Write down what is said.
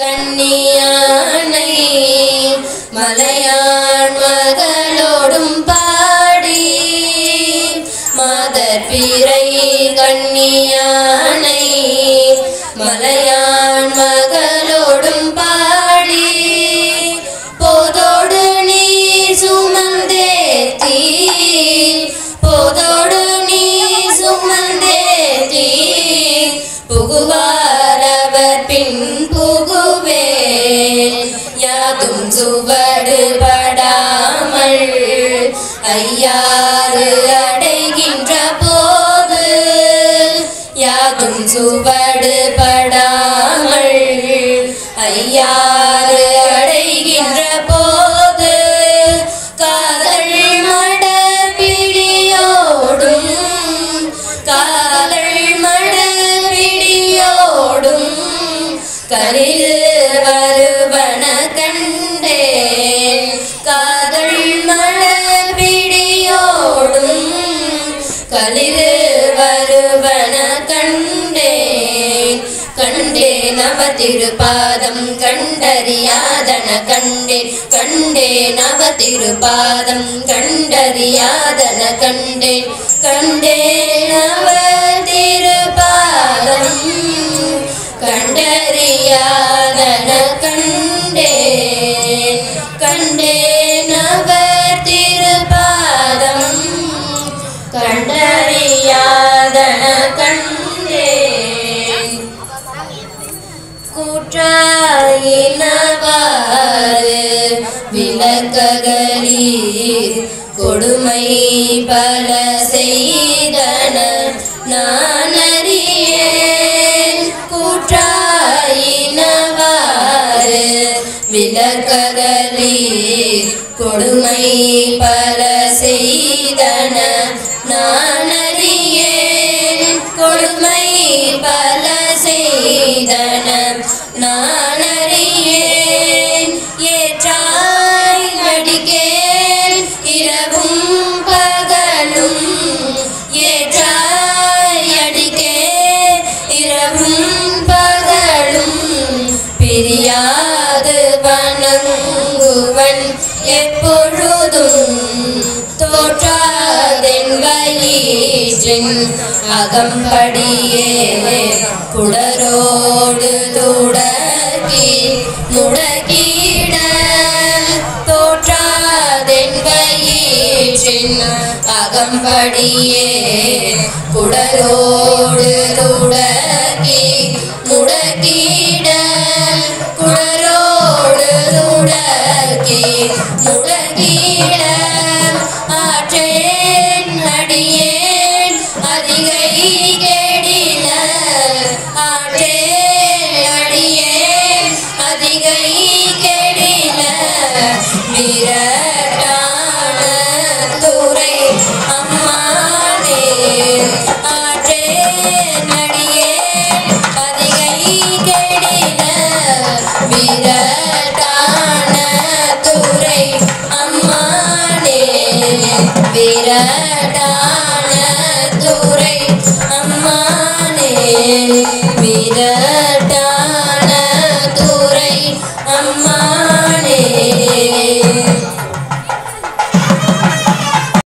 கண்ணியானை மலையான் மகளோடும் பாடி மாதர் பிறை கண்ணியானை மலையான் மகளோடும் பாடி போதோடு நீ சுமந்தேத்தி போதோடு நீ சுமந்தேத்தி புகுவார் அவர் பின் புகு யாதும் சுவடு படாமல் ஐயாறு அடைகின்ற போது யாதும் சுவடு படாமல் ஐயாறு அடைகின்ற போது காதல் மட பிடியோடும் காதல் மட பிடியோடும் கலில் வருவன கண் அழிவு வருவன கண்டே. கண்டே அவ திருப்பாதம் கண்டறியாதன கண்டே. கண்டே அவ திருப்பாதம் கண்டறியாதன கண்டே. கண்டே அவ திருப்பாதம் கண்டறியாதன கண்டே. கூற்றாயினவாறு விளக்ககலீர் கொடுமை பல செய்தன நான் அறியேன் கூற்றாயினவாறு விளக்ககலீர் கொடுமை பல செய்தன நான் அறியேன் கொடுமை பல செய்தனம் நான் அறியேன் ஏற்றாய் அடிக்கேன் இரவும் பகலும் ஏற்றாய் அடிக்கே இரவும் பகலும் பிரியாது வணங்குவன் எப்பொழுதும் தோற்றாதென் வயிற்றின் அகம்படியே குடரோடு துடக்கி முடக்கிட தோற்றாதென் அகம்படியே குடரோடு துடக்கி முடக்கிட குடரோடு துடக்கி முடக்கிட அடியேன் அதிகை கெடில விரட்டான துறை அம்மாதே ஆற்றே நடிகே அதிகை கெடில விரட்டான துறை அம்மாதே விரட்டான துறை அம்மானே.